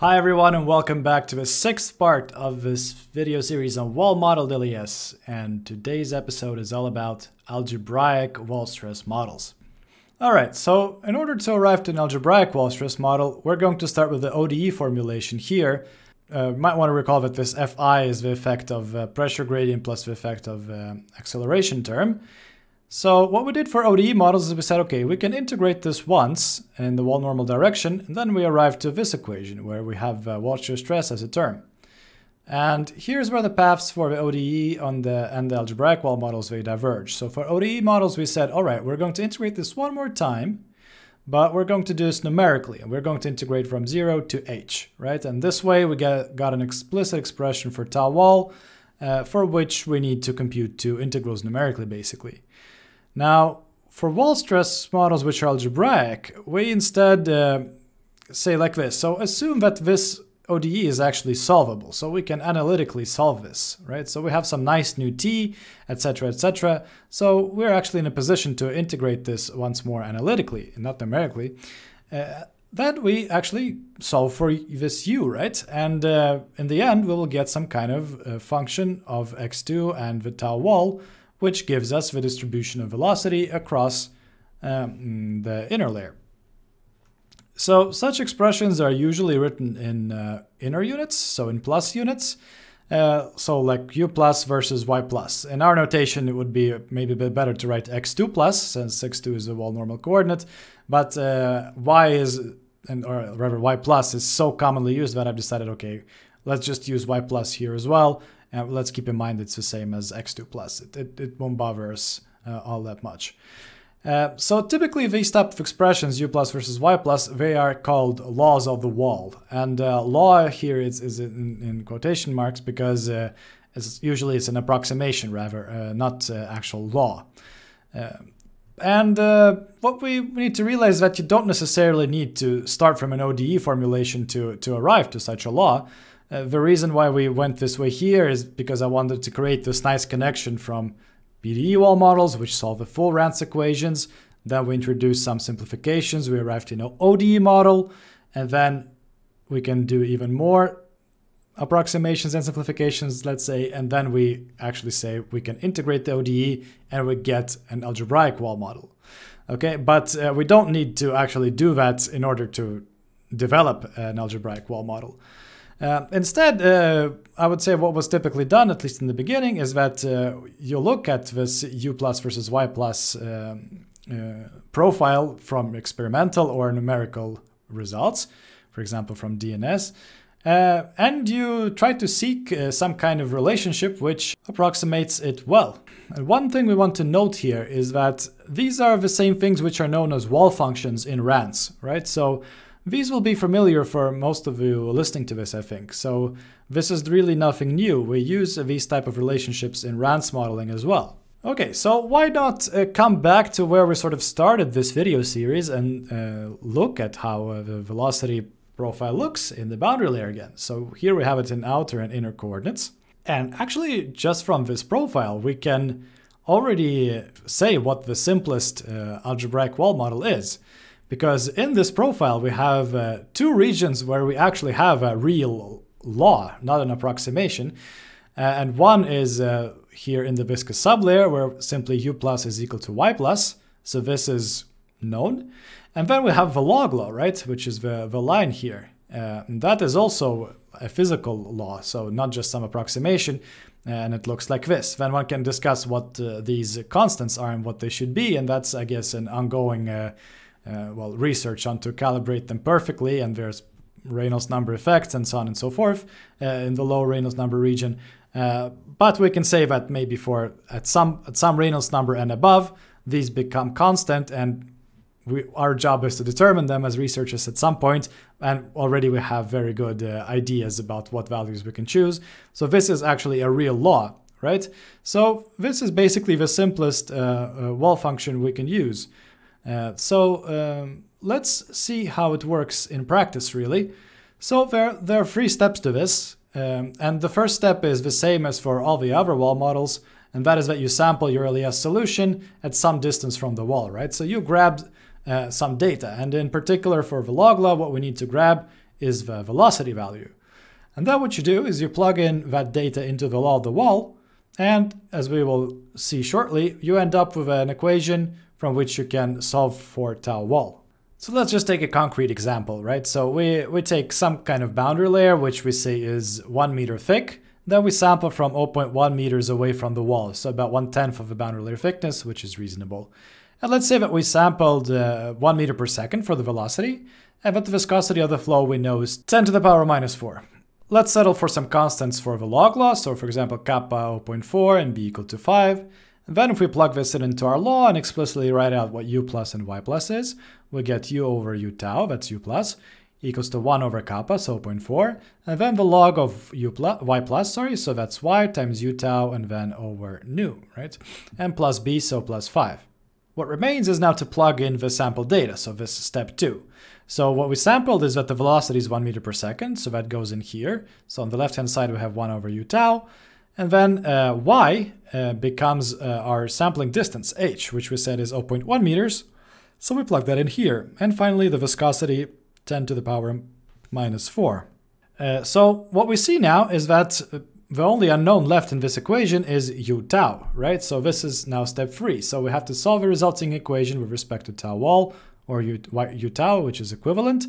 Hi everyone and welcome back to the sixth part of this video series on wall model LES and today's episode is all about algebraic wall stress models. Alright, so in order to arrive to an algebraic wall stress model, we're going to start with the ODE formulation here. Uh, might want to recall that this Fi is the effect of uh, pressure gradient plus the effect of uh, acceleration term. So what we did for ODE models is we said, okay, we can integrate this once in the wall normal direction, and then we arrive to this equation where we have uh, wall shear stress as a term. And here's where the paths for the ODE on the, and the algebraic wall models, they diverge. So for ODE models, we said, all right, we're going to integrate this one more time, but we're going to do this numerically, and we're going to integrate from 0 to h, right? And this way we get, got an explicit expression for tau wall, uh, for which we need to compute two integrals numerically, basically. Now, for wall stress models which are algebraic, we instead uh, say like this. So assume that this ODE is actually solvable. So we can analytically solve this, right? So we have some nice nu t, etc., etc. So we're actually in a position to integrate this once more analytically, not numerically. Uh, that we actually solve for this u, right? And uh, in the end, we will get some kind of uh, function of x2 and the tau wall, which gives us the distribution of velocity across um, the inner layer. So such expressions are usually written in uh, inner units, so in plus units. Uh, so like u plus versus y plus. In our notation, it would be maybe a bit better to write x2 plus, since x2 is a wall normal coordinate, but uh, y is, and or rather y plus is so commonly used that I've decided, okay, let's just use y plus here as well. And let's keep in mind it's the same as x2 plus. It, it, it won't bother us uh, all that much. Uh, so typically these type of expressions, u plus versus y plus, they are called laws of the wall. And uh, law here is, is in, in, quotation marks because uh, it's usually it's an approximation rather, uh, not uh, actual law. And uh, what we need to realize is that you don't necessarily need to start from an ODE formulation to, to arrive to such a law. Uh, the reason why we went this way here is because I wanted to create this nice connection from PDE wall models, which solve the full RANS equations. Then we introduce some simplifications. We arrive to an ODE model, and then we can do even more approximations and simplifications, let's say, and then we actually say we can integrate the ODE and we get an algebraic wall model. Okay, but uh, we don't need to actually do that in order to develop an algebraic wall model. Uh, instead, uh, I would say what was typically done, at least in the beginning, is that uh, you look at this U plus versus Y plus um, uh, profile from experimental or numerical results, for example, from DNS, uh, and you try to seek uh, some kind of relationship which approximates it well. And one thing we want to note here is that these are the same things which are known as wall functions in RANS, right? So these will be familiar for most of you listening to this, I think. So this is really nothing new. We use these type of relationships in RANS modeling as well. Okay, so why not uh, come back to where we sort of started this video series and uh, look at how uh, the velocity profile looks in the boundary layer again. So here we have it in outer and inner coordinates. And actually, just from this profile, we can already say what the simplest uh, algebraic wall model is. Because in this profile, we have uh, two regions where we actually have a real law, not an approximation. Uh, and one is uh, here in the viscous sublayer, where simply u plus is equal to y plus. So this is known. And then we have the log law, right, which is the, the line here. Uh, that is also a physical law, so not just some approximation. And it looks like this. Then one can discuss what uh, these constants are and what they should be. And that's, I guess, an ongoing uh, uh, well research on to calibrate them perfectly and there's Reynolds number effects and so on and so forth uh, in the low Reynolds number region. Uh, but we can say that maybe for at some at some Reynolds number and above, these become constant and we, our job is to determine them as researchers at some point, and already we have very good uh, ideas about what values we can choose. So this is actually a real law, right? So this is basically the simplest uh, uh, wall function we can use. Uh, so um, let's see how it works in practice really. So there, there are three steps to this. Um, and the first step is the same as for all the other wall models, and that is that you sample your LES solution at some distance from the wall, right? So you grab uh, some data, and in particular for law, what we need to grab is the velocity value. And then what you do is you plug in that data into the law of the wall, and as we will see shortly, you end up with an equation from which you can solve for tau wall. So let's just take a concrete example, right? So we, we take some kind of boundary layer, which we say is one meter thick. Then we sample from 0.1 meters away from the wall, so about one tenth of the boundary layer thickness, which is reasonable. And let's say that we sampled uh, one meter per second for the velocity, and that the viscosity of the flow we know is 10 to the power minus 4. Let's settle for some constants for the log law, so for example kappa 0.4 and b equal to 5. And then if we plug this in into our law and explicitly write out what u plus and y plus is, we get u over u tau, that's u plus, equals to 1 over kappa, so 0.4, and then the log of u plus, y plus, sorry, so that's y times u tau and then over nu, right? And plus b, so plus 5. What remains is now to plug in the sample data, so this is step two. So what we sampled is that the velocity is one meter per second, so that goes in here. So on the left-hand side, we have one over u tau, and then uh, y uh, becomes uh, our sampling distance, h, which we said is 0.1 meters. So we plug that in here. And finally, the viscosity, 10 to the power minus 4. Uh, so what we see now is that the only unknown left in this equation is u tau, right? So this is now step three. So we have to solve the resulting equation with respect to tau wall or u, u tau, which is equivalent.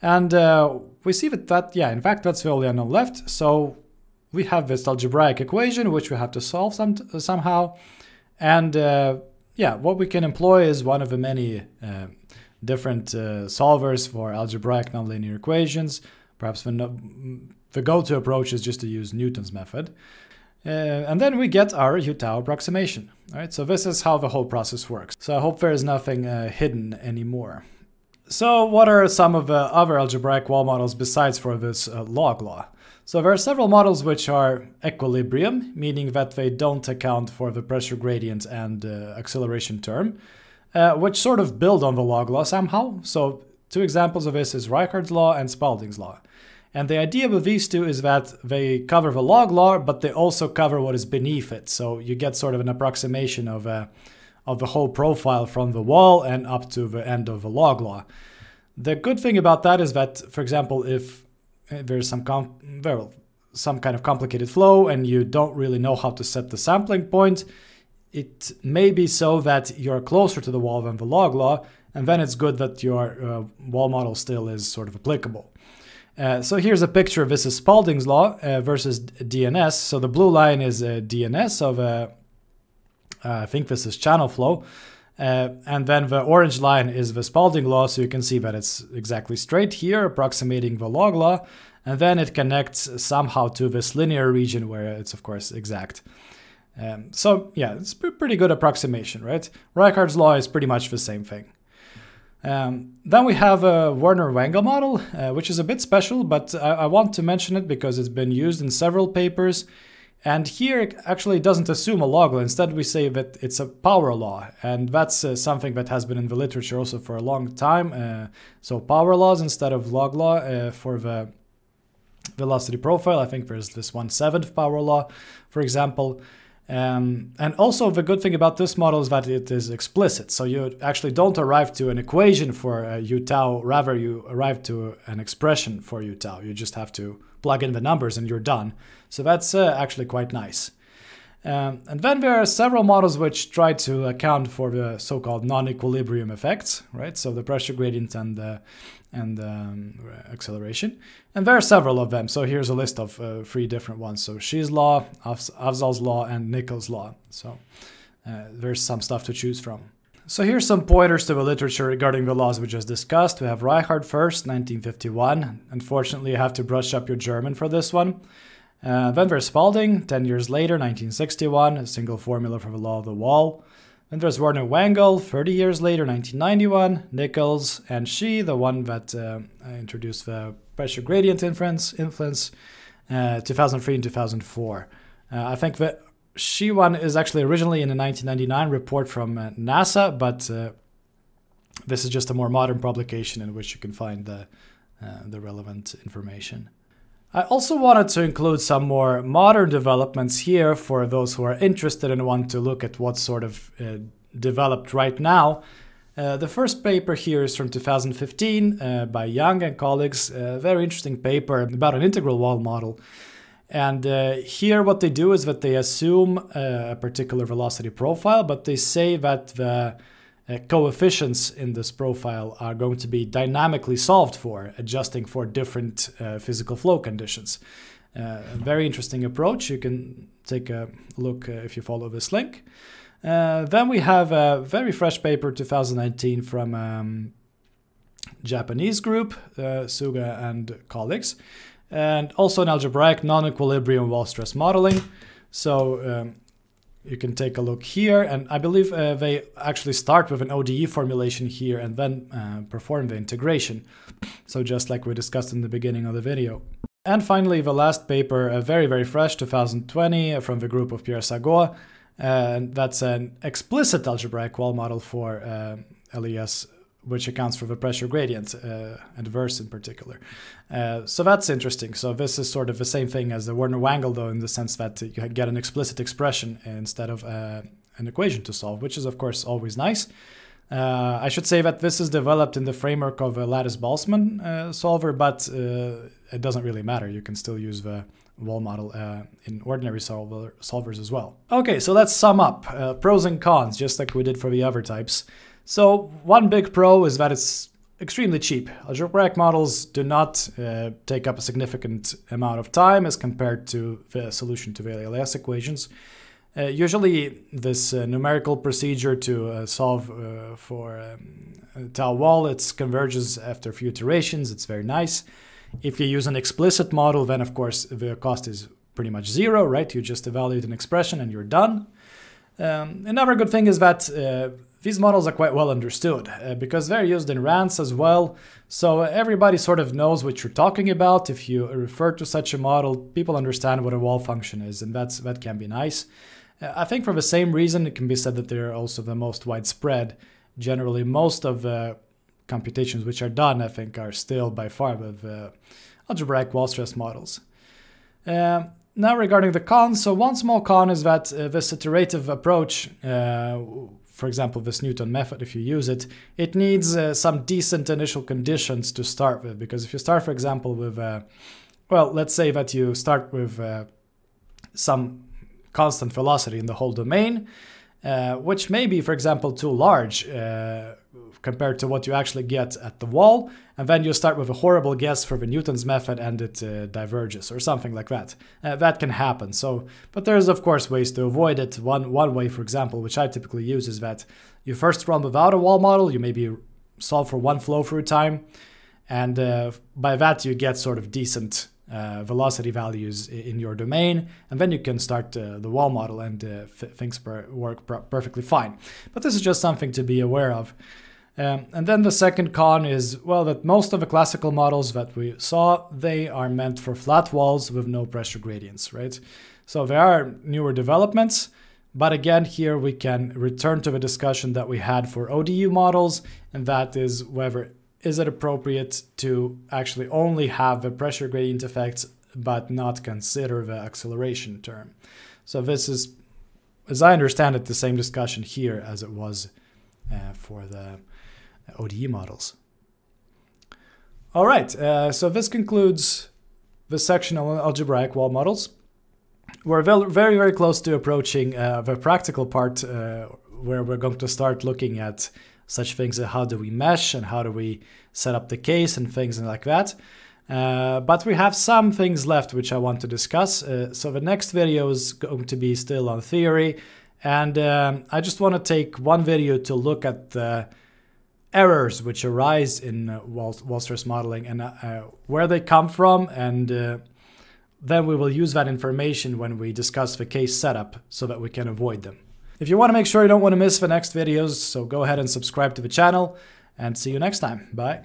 And uh, we see that, that, yeah, in fact, that's the only unknown left. So we have this algebraic equation, which we have to solve some, somehow. And uh, yeah, what we can employ is one of the many uh, different uh, solvers for algebraic nonlinear equations. Perhaps the the go-to approach is just to use Newton's method. Uh, and then we get our u-tau approximation. Right? So this is how the whole process works. So I hope there is nothing uh, hidden anymore. So what are some of the other algebraic wall models besides for this uh, log law? So there are several models which are equilibrium, meaning that they don't account for the pressure gradient and uh, acceleration term, uh, which sort of build on the log law somehow. So two examples of this is Reichardt's law and Spalding's law. And the idea with these two is that they cover the log law, but they also cover what is beneath it. So you get sort of an approximation of, uh, of the whole profile from the wall and up to the end of the log law. The good thing about that is that, for example, if uh, there's some well, some kind of complicated flow and you don't really know how to set the sampling point, it may be so that you're closer to the wall than the log law, and then it's good that your uh, wall model still is sort of applicable. Uh, so here's a picture of this is Spalding's law uh, versus DNS. So the blue line is a DNS of a, uh, I think this is channel flow. Uh, and then the orange line is the Spalding law, so you can see that it's exactly straight here, approximating the log law. And then it connects somehow to this linear region where it's, of course, exact. Um, so yeah, it's a pretty good approximation, right? Reichardt's law is pretty much the same thing. Um, then we have a Werner-Wengle model, uh, which is a bit special, but I, I, want to mention it because it's been used in several papers. And here it actually doesn't assume a log law. Instead, we say that it's a power law. And that's uh, something that has been in the literature also for a long time. Uh, so power laws instead of log law uh, for the velocity profile. I think there's this one seventh power law, for example. Um, and also the good thing about this model is that it is explicit. So you actually don't arrive to an equation for uh, u tau, rather you arrive to an expression for u tau. You just have to plug in the numbers and you're done. So that's uh, actually quite nice. Um, and then there are several models which try to account for the so-called non-equilibrium effects, right? So the pressure gradient and the and um, acceleration. And there are several of them. So here's a list of uh, three different ones. So Shih's law, Afzal's law, and Nichols' law. So uh, there's some stuff to choose from. So here's some pointers to the literature regarding the laws we just discussed. We have Reichardt first, 1951. Unfortunately, you have to brush up your German for this one. Uh, then there's Spalding, 10 years later, 1961, a single formula for the law of the wall. Then there's Werner Wengle, 30 years later, 1991, Nichols, and Shih, the one that uh, introduced the pressure gradient inference, influence, uh, 2003 and 2004. Uh, I think the Shih one is actually originally in a 1999 report from uh, NASA, but uh, this is just a more modern publication in which you can find the, uh, the relevant information. I also wanted to include some more modern developments here for those who are interested and want to look at what's sort of uh, developed right now. Uh, the first paper here is from 2015 uh, by Yang and colleagues, a very interesting paper about an integral wall model. And uh, here what they do is that they assume uh, a particular velocity profile, but they say that the uh, coefficients in this profile are going to be dynamically solved for, adjusting for different uh, physical flow conditions. Uh, a very interesting approach. You can take a look uh, if you follow this link. Uh, then we have a very fresh paper 2019 from um, Japanese group, Suga and colleagues, and also an algebraic non-equilibrium wall stress modeling. So um, you can take a look here and I believe uh, they actually start with an ODE formulation here and then uh, perform the integration. So just like we discussed in the beginning of the video. And finally the last paper, uh, very very fresh 2020 uh, from the group of Pierre Sagaut, and that's an explicit algebraic wall model for uh, LES which accounts for the pressure gradient uh, and verse in particular. Uh, so that's interesting. So this is sort of the same thing as the Werner-Wengle, though, in the sense that you get an explicit expression instead of uh, an equation to solve, which is of course always nice. Uh, I should say that this is developed in the framework of a lattice-Boltzmann uh, solver, but uh, it doesn't really matter. You can still use the wall model uh, in ordinary solver, solvers as well. Okay, so let's sum up uh, pros and cons, just like we did for the other types. So one big pro is that it's extremely cheap. Algebraic models do not uh, take up a significant amount of time as compared to the solution to the LES equations. Uh, usually this uh, numerical procedure to uh, solve uh, for um, tau wall, it converges after a few iterations, it's very nice. If you use an explicit model, then of course the cost is pretty much zero, right? You just evaluate an expression and you're done. Um, another good thing is that uh, these models are quite well understood uh, because they're used in RANS as well. So everybody sort of knows what you're talking about. If you refer to such a model, people understand what a wall function is, and that's that can be nice. Uh, I think for the same reason, it can be said that they're also the most widespread. Generally, most of the computations which are done, I think, are still by far with uh, algebraic wall stress models. Uh, now regarding the cons, so one small con is that uh, this iterative approach uh, for example, this Newton method, if you use it, it needs uh, some decent initial conditions to start with. Because if you start, for example, with, uh, well, let's say that you start with uh, some constant velocity in the whole domain, uh, which may be, for example, too large compared to what you actually get at the wall, and then you start with a horrible guess for the Newton's method and it uh, diverges or something like that. Uh, that can happen. So, but there's of course ways to avoid it. One one way, for example, which I typically use, is that you first run without a wall model. You maybe solve for one flow through time, and uh, by that you get sort of decent uh, velocity values in your domain, and then you can start uh, the wall model and uh, things work perfectly fine. But this is just something to be aware of. Um, and then the second con is, well, that most of the classical models that we saw, they are meant for flat walls with no pressure gradients, right? So there are newer developments, but again, here we can return to the discussion that we had for ODE models, and that is whether is it appropriate to actually only have the pressure gradient effects but not consider the acceleration term. So this is, as I understand it, the same discussion here as it was uh, for the ODE models. All right, uh, so this concludes the section on algebraic wall models. We're very, very close to approaching uh, the practical part uh, where we're going to start looking at such things as how do we mesh and how do we set up the case and things like that. Uh, but we have some things left which I want to discuss. Uh, so the next video is going to be still on theory. And um, I just want to take one video to look at the errors which arise in uh, wall, wall stress modeling and uh, uh, where they come from and uh, then we will use that information when we discuss the case setup so that we can avoid them. If you want to make sure you don't want to miss the next videos, so go ahead and subscribe to the channel and see you next time. Bye.